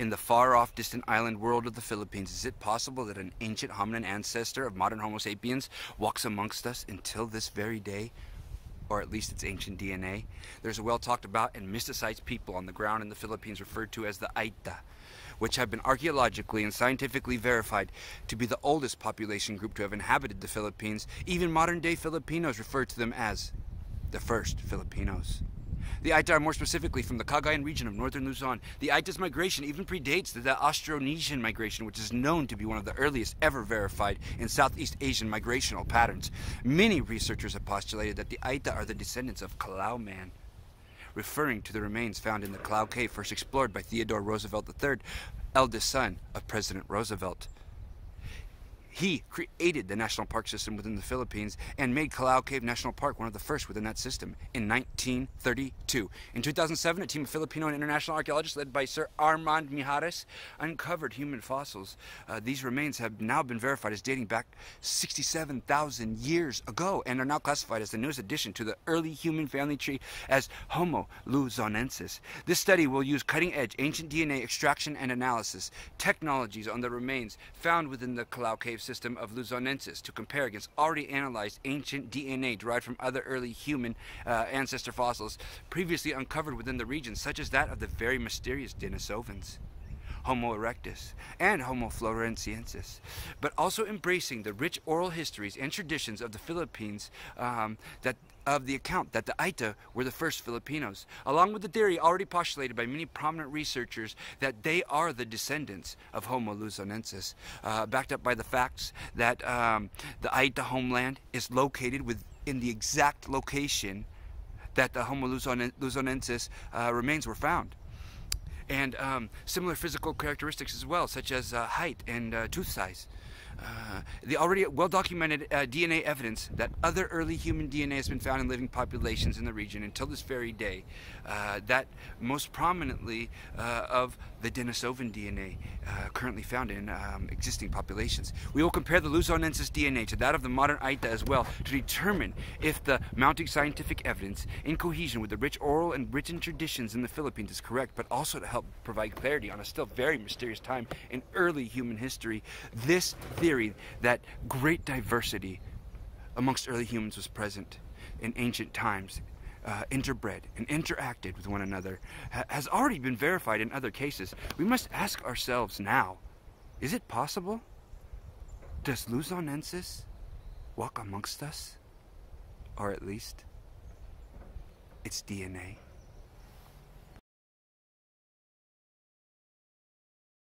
In the far off distant island world of the Philippines, is it possible that an ancient hominin ancestor of modern Homo sapiens walks amongst us until this very day? Or at least its ancient DNA? There's a well talked about and mysticized people on the ground in the Philippines referred to as the Aeta, which have been archaeologically and scientifically verified to be the oldest population group to have inhabited the Philippines. Even modern day Filipinos refer to them as the first Filipinos. The Aeta are more specifically from the Cagayan region of northern Luzon. The Aeta's migration even predates the Austronesian migration, which is known to be one of the earliest ever verified in Southeast Asian migrational patterns. Many researchers have postulated that the Aeta are the descendants of Callao man, referring to the remains found in the Callao Cave first explored by Theodore Roosevelt III, eldest son of President Roosevelt. He created the national park system within the Philippines and made Callao Cave National Park one of the first within that system in 1932. In 2007, a team of Filipino and international archaeologists led by Sir Armand Mijares uncovered human fossils. Uh, these remains have now been verified as dating back 67,000 years ago and are now classified as the newest addition to the early human family tree as Homo luzonensis. This study will use cutting-edge ancient DNA extraction and analysis technologies on the remains found within the Callao Cave system of Luzonensis to compare against already analyzed ancient DNA derived from other early human uh, ancestor fossils previously uncovered within the region, such as that of the very mysterious Denisovans. Homo erectus, and Homo floresiensis, but also embracing the rich oral histories and traditions of the Philippines um, that of the account that the Aeta were the first Filipinos, along with the theory already postulated by many prominent researchers that they are the descendants of Homo luzonensis, uh, backed up by the facts that um, the Aeta homeland is located within the exact location that the Homo luzonensis uh, remains were found and um, similar physical characteristics as well, such as uh, height and uh, tooth size. Uh, the already well documented uh, DNA evidence that other early human DNA has been found in living populations in the region until this very day. Uh, that most prominently uh, of the Denisovan DNA uh, currently found in um, existing populations. We will compare the Luzonensis DNA to that of the modern Aeta as well to determine if the mounting scientific evidence in cohesion with the rich oral and written traditions in the Philippines is correct, but also to help provide clarity on a still very mysterious time in early human history. This theory theory that great diversity amongst early humans was present in ancient times, uh, interbred and interacted with one another, ha has already been verified in other cases. We must ask ourselves now is it possible? Does Luzonensis walk amongst us? Or at least, its DNA?